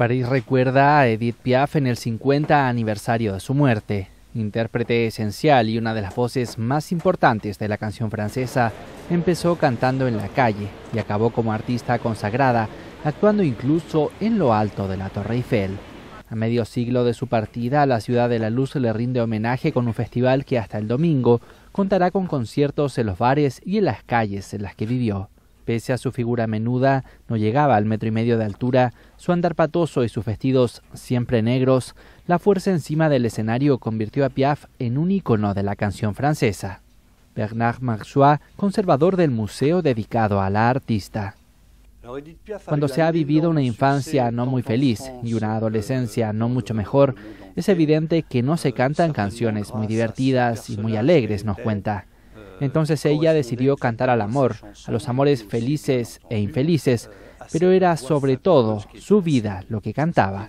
París recuerda a Edith Piaf en el 50 aniversario de su muerte. Intérprete esencial y una de las voces más importantes de la canción francesa, empezó cantando en la calle y acabó como artista consagrada, actuando incluso en lo alto de la Torre Eiffel. A medio siglo de su partida, la Ciudad de la Luz le rinde homenaje con un festival que hasta el domingo contará con conciertos en los bares y en las calles en las que vivió. Pese a su figura menuda, no llegaba al metro y medio de altura, su andar patoso y sus vestidos siempre negros, la fuerza encima del escenario convirtió a Piaf en un ícono de la canción francesa. Bernard Marchois, conservador del museo dedicado a la artista. Cuando se ha vivido una infancia no muy feliz y una adolescencia no mucho mejor, es evidente que no se cantan canciones muy divertidas y muy alegres, nos cuenta. Entonces ella decidió cantar al amor, a los amores felices e infelices, pero era sobre todo su vida lo que cantaba.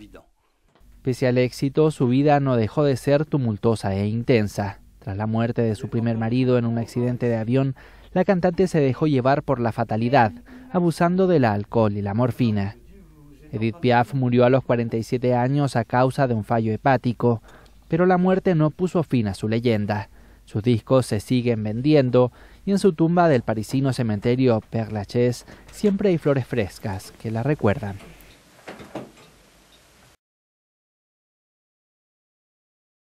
Pese al éxito, su vida no dejó de ser tumultuosa e intensa. Tras la muerte de su primer marido en un accidente de avión, la cantante se dejó llevar por la fatalidad, abusando del alcohol y la morfina. Edith Piaf murió a los 47 años a causa de un fallo hepático, pero la muerte no puso fin a su leyenda. Sus discos se siguen vendiendo y en su tumba del parisino cementerio Père Lachaise siempre hay flores frescas que la recuerdan.